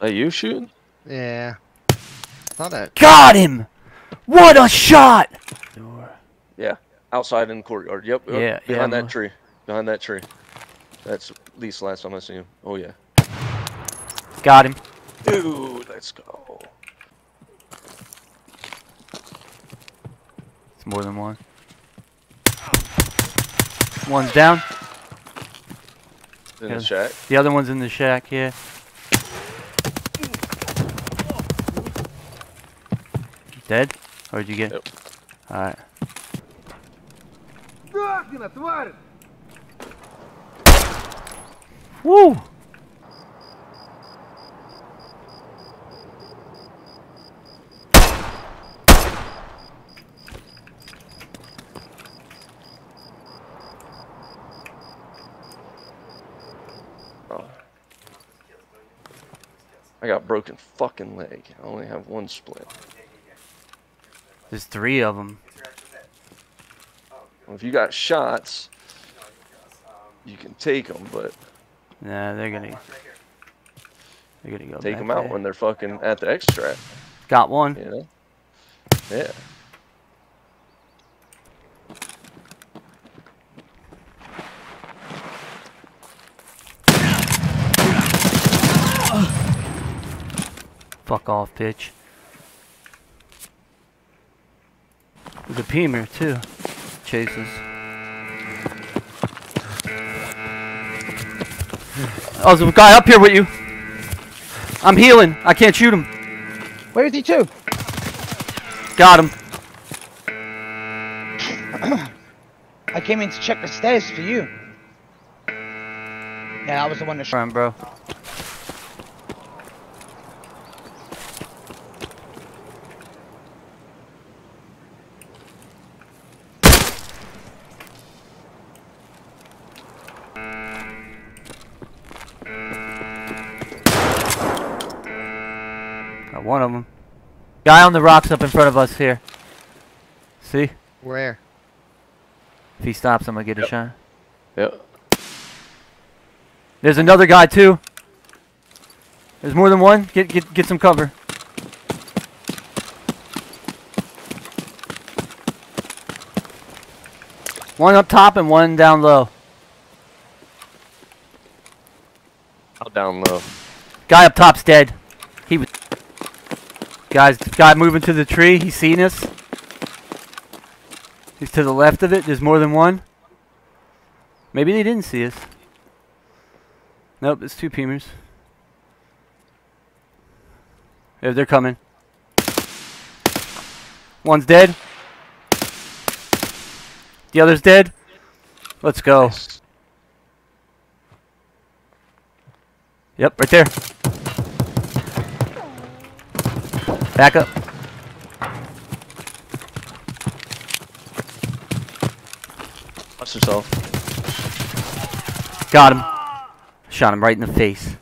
Are you shooting? Yeah. Thought that. Got him! What a shot! Yeah. Outside in the courtyard. Yep. yep, Yeah, Behind yeah, that tree. Behind that tree. That's at least the last time I see him. Oh yeah. Got him. Dude, let's go. It's more than one. One's down. In Yeah. the shack. The other one's in the shack, yeah. Dead? Or did you get? Yep. Alright. Woo! Oh. I got broken fucking leg. I only have one splint. There's three of them. Well, if you got shots, you can take them, but Nah, they're gonna. They're gonna go. take them out there. when they're fucking at the extract. Got one. You know? Yeah. Fuck off, bitch. With a Peamer, too. Chases. Oh, there's a guy up here with you. I'm healing. I can't shoot him. Where is he too? Got him. I came in to check the stairs for you. Yeah, I was the one that shot. Bro. Got one of them. Guy on the rocks up in front of us here. See? Where? If he stops, I'm gonna get a shot. Yep. There's another guy too. There's more than one. Get get get some cover. One up top and one down low. Out down low. Guy up top's dead. He was. Guys, guy moving to the tree. He's seen us. He's to the left of it. There's more than one. Maybe they didn't see us. Nope, it's two Peamers. Yeah, they're coming. One's dead. The other's dead. Let's go. Nice. Yep, right there. Back up. Watch yourself. Got him. Shot him right in the face.